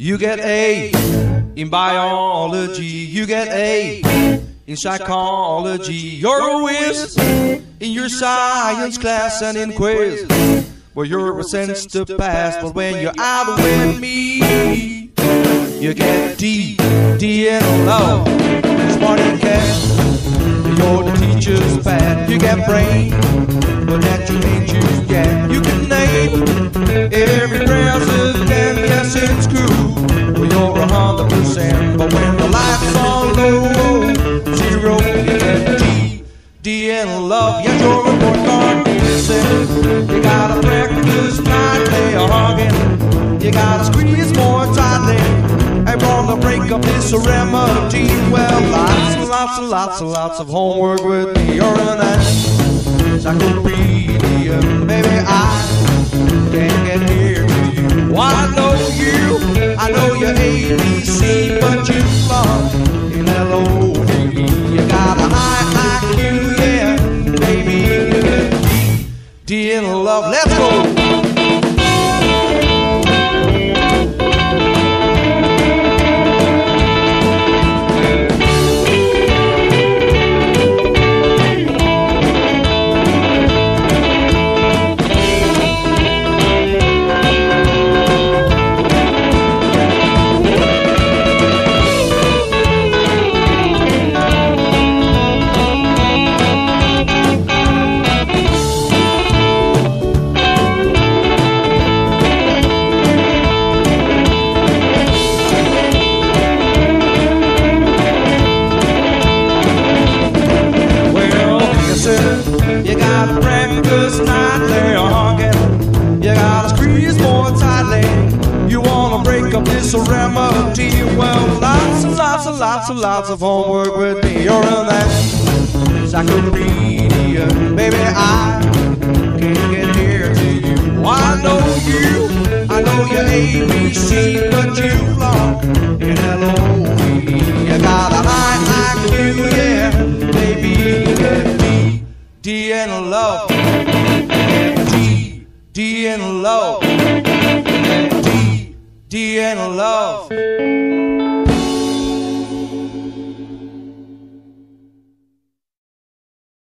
You get A in biology. You get A in psychology. You're a whiz in your science class and in quiz. Well, you're a sense to pass, but when you're out with me, you get D, D and love. Smart and cat. You're the teacher's pet. You get brain, but that you ain't used it's cool. Well, you're a hundred percent, but when the lights on low, zero, D, D in love. Yes, you're a card missing. You gotta breakfast nightly hugging. You gotta squeeze more tightly. I wanna break up this remedy. Well, lots and lots and lots and lots of homework with me. You're an encyclopedia, D, D in love. Let's go. Got breakfast nightly honking. You gotta squeeze more tightly. You wanna break up this remedy. Well, lots and lots and lots and lots of homework with me. You're in that encyclopedia. Baby, I can't get here to you. Oh, I know you, I know you're ABC, but you flunk in L-O-V-E. D, D in love. D, D in love. D, D in love.